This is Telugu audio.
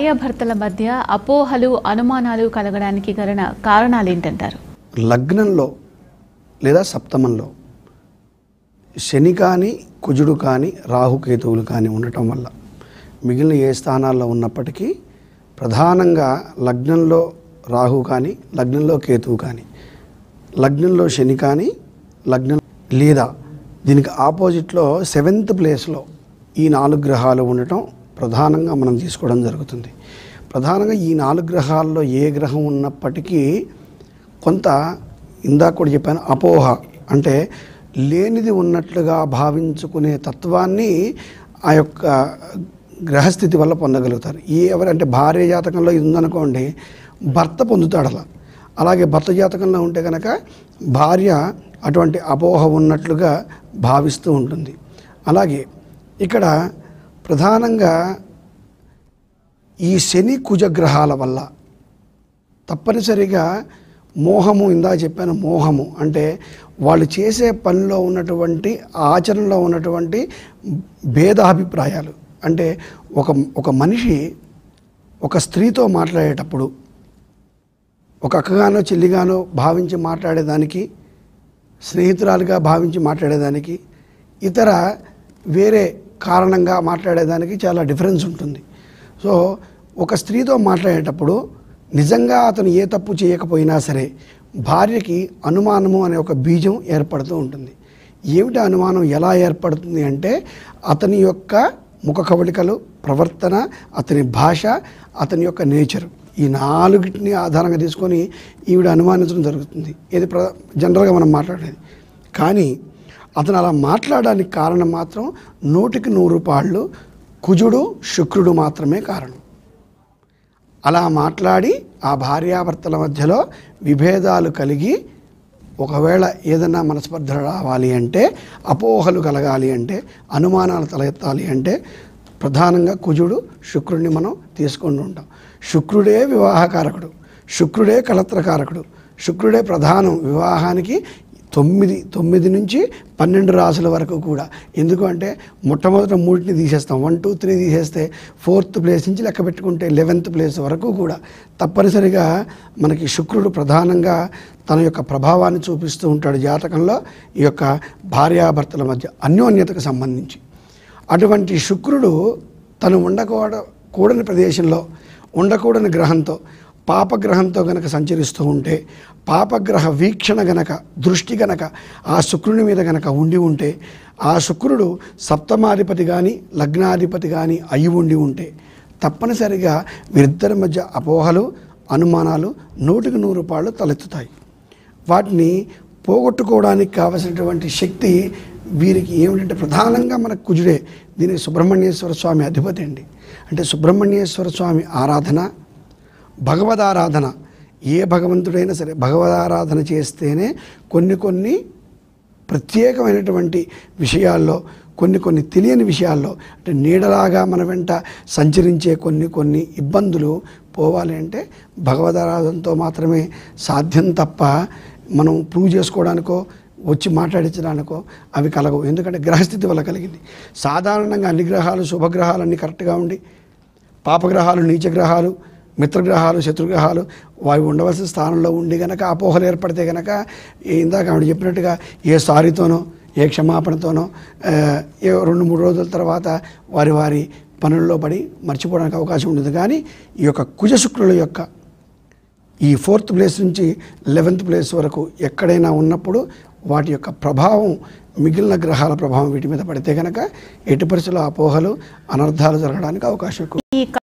భార్యాభర్తల మధ్య అపోహలు అనుమానాలు కలగడానికి గల కారణాలు ఏంటంటారు లగ్నంలో లేదా సప్తమంలో శని కానీ కుజుడు కానీ రాహుకేతువులు కానీ ఉండటం వల్ల మిగిలిన ఏ స్థానాల్లో ఉన్నప్పటికీ ప్రధానంగా లగ్నంలో రాహు కానీ లగ్నంలో కేతువు కానీ లగ్నంలో శని కానీ లగ్నం లేదా దీనికి ఆపోజిట్లో సెవెంత్ ప్లేస్లో ఈ నాలుగు గ్రహాలు ఉండటం ప్రధానంగా మనం తీసుకోవడం జరుగుతుంది. ప్రధానంగా ఈ నాలుగు గ్రహాల్లో ఏ గ్రహం ఉన్నప్పటికీ కొంత ఇందాక కూడా చెప్పాను అపోహ అంటే లేనిది ఉన్నట్లుగా భావించుకునే తత్వాన్ని ఆ యొక్క గ్రహస్థితి వల్ల పొందగలుగుతారు. ఈ ఎవరంటే భార్య జాతకంలో ఇది ఉందనుకోండి భర్త పొందుతాడు అలా. అలాగే భర్త జాతకంలో ఉంటే కనుక భార్య అటువంటి అపోహ ఉన్నట్లుగా భావిస్తూ ఉంటుంది. అలాగే ఇక్కడ ప్రధానంగా ఈ శని కుజగ్రహాల వల్ల తప్పనిసరిగా మోహము ఇందా చెప్పాను మోహము అంటే వాళ్ళు చేసే పనిలో ఉన్నటువంటి ఆచరణలో ఉన్నటువంటి భేదాభిప్రాయాలు. అంటే ఒక ఒక మనిషి ఒక స్త్రీతో మాట్లాడేటప్పుడు ఒక అక్కగానో చెల్లిగానో భావించి మాట్లాడేదానికి స్నేహితురాలుగా భావించి మాట్లాడేదానికి ఇతర వేరే కారణంగా మాట్లాడేదానికి చాలా డిఫరెన్స్ ఉంటుంది. సో ఒక స్త్రీతో మాట్లాడేటప్పుడు నిజంగా అతను ఏ తప్పు చేయకపోయినా సరే భార్యకి అనుమానము అనే ఒక బీజం ఏర్పడుతూ ఉంటుంది. ఏమిటి అనుమానం? ఎలా ఏర్పడుతుంది అంటే అతని యొక్క ముఖ కవళికలు ప్రవర్తన అతని భాష అతని యొక్క నేచర్ ఈ నాలుగిటిని ఆధారంగా తీసుకొని ఈవిడ అనుమానించడం జరుగుతుంది. ఇది ప్ర జనరల్గా మనం మాట్లాడేది. కానీ అతను అలా మాట్లాడడానికి కారణం మాత్రం నూటికి నూరు పాళ్ళు కుజుడు శుక్రుడు మాత్రమే కారణం. అలా మాట్లాడి ఆ భార్యాభర్తల మధ్యలో విభేదాలు కలిగి ఒకవేళ ఏదైనా మనస్పర్ధ రావాలి అంటే అపోహలు కలగాలి అంటే అనుమానాలు తలెత్తాలి అంటే ప్రధానంగా కుజుడు శుక్రుడిని మనం తీసుకుంటూ ఉంటాం. శుక్రుడే వివాహకారకుడు శుక్రుడే కలత్రకారకుడు శుక్రుడే ప్రధానం వివాహానికి తొమ్మిది తొమ్మిది నుంచి పన్నెండు రాసుల వరకు కూడా. ఎందుకంటే మొట్టమొదట మూడింటిని తీసేస్తాం. వన్ టూ త్రీ తీసేస్తే ఫోర్త్ ప్లేస్ నుంచి లెక్క పెట్టుకుంటే లెవెన్త్ ప్లేస్ వరకు కూడా. తప్పనిసరిగా మనకి శుక్రుడు ప్రధానంగా తన యొక్క ప్రభావాన్ని చూపిస్తూ ఉంటాడు జాతకంలో ఈ యొక్క భార్యాభర్తల మధ్య అన్యోన్యతకు సంబంధించి. అటువంటి శుక్రుడు తను ఉండకూడ కూడని ప్రదేశంలో ఉండకూడని గ్రహంతో పాపగ్రహంతో గనక సంచరిస్తూ ఉంటే పాపగ్రహ వీక్షణ గనక దృష్టి గనక ఆ శుక్రుని మీద గనక ఉండి ఉంటే ఆ శుక్రుడు సప్తమాధిపతి కానీ లగ్నాధిపతి కానీ అయి ఉండి ఉంటే తప్పనిసరిగా వీరిద్దరి మధ్య అపోహలు అనుమానాలు నూటికి నూరు రూపాయలు తలెత్తుతాయి. వాటిని పోగొట్టుకోవడానికి కావలసినటువంటి శక్తి వీరికి ఏమిటంటే ప్రధానంగా మనకు కుజుడే దీనికి సుబ్రహ్మణ్యేశ్వర స్వామి అధిపతి అండి. అంటే సుబ్రహ్మణ్యేశ్వర స్వామి ఆరాధన భగవదారాధన. ఏ భగవంతుడైనా సరే భగవదారాధన చేస్తేనే కొన్ని కొన్ని ప్రత్యేకమైనటువంటి విషయాల్లో కొన్ని కొన్ని తెలియని విషయాల్లో అంటే నీడలాగా మన వెంట సంచరించే కొన్ని కొన్ని ఇబ్బందులు పోవాలి అంటే భగవదారాధనతో మాత్రమే సాధ్యం తప్ప మనం ప్రూవ్ చేసుకోవడానికో వచ్చి మాట్లాడించడానికో అవి కలగవు. ఎందుకంటే గ్రహస్థితి వల్ల కలిగింది. సాధారణంగా అన్ని గ్రహాలు శుభగ్రహాలు అన్నీ కరెక్ట్గా ఉండి పాపగ్రహాలు నీచగ్రహాలు మిత్రగ్రహాలు శత్రుగ్రహాలు వావి ఉండవలసిన స్థానంలో ఉండి గనక అపోహలు ఏర్పడితే గనక ఇందాక ఆవిడ చెప్పినట్టుగా ఏ సారీతోనో ఏ క్షమాపణతోనో ఏ రెండు మూడు రోజుల తర్వాత వారి వారి పనుల్లో పడి మర్చిపోవడానికి అవకాశం ఉండదు. కానీ ఈ యొక్క కుజశుక్రుల యొక్క ఈ ఫోర్త్ ప్లేస్ నుంచి లెవెన్త్ ప్లేస్ వరకు ఎక్కడైనా ఉన్నప్పుడు వాటి యొక్క ప్రభావం మిగిలిన గ్రహాల ప్రభావం వీటి మీద పడితే కనుక ఎటు పరిస్థితుల్లో అపోహలు అనర్థాలు జరగడానికి అవకాశం ఎక్కువ.